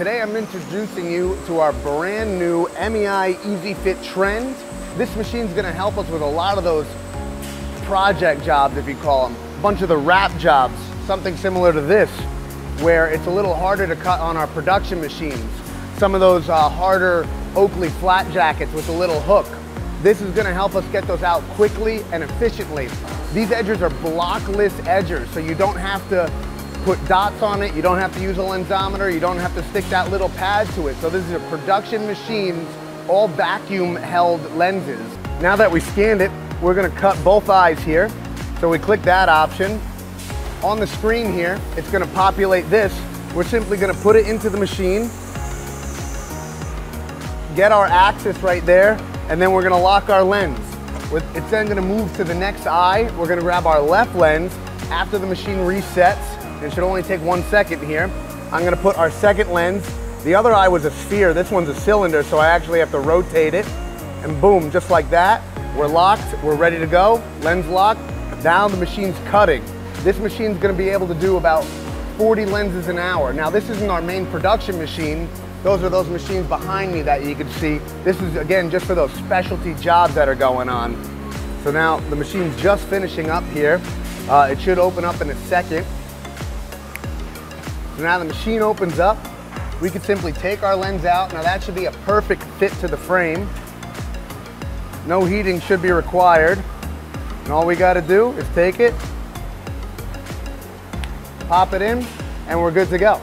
Today I'm introducing you to our brand new MEI Easy Fit Trend. This machine's gonna help us with a lot of those project jobs, if you call them. A bunch of the wrap jobs, something similar to this, where it's a little harder to cut on our production machines. Some of those uh, harder Oakley Flak Jackets with a little hook. This is gonna help us get those out quickly and efficiently. These edgers are blockless edgers, so you don't have to put dots on it, you don't have to use a lensometer, you don't have to stick that little pad to it. So this is a production machines, all vacuum held lenses. Now that we scanned it, we're gonna cut both eyes here. So we click that option. On the screen here, it's gonna populate this. We're simply gonna put it into the machine, get our axis right there, and then we're gonna lock our lens. It's then gonna move to the next eye. We're gonna grab our left lens after the machine resets. It should only take one second here. I'm gonna put our second lens. The other eye was a sphere. This one's a cylinder, so I actually have to rotate it. And boom, just like that, we're locked, we're ready to go. Lens locked, now the machine's cutting. This machine's gonna be able to do about 40 lenses an hour. Now this isn't our main production machine, those are those machines behind me that you can see. This is, again, just for those specialty jobs that are going on. So now the machine's just finishing up here. Uh, it should open up in a second. Now the machine opens up. We could simply take our lens out. Now that should be a perfect fit to the frame. No heating should be required. And all we gotta do is take it, pop it in, and we're good to go.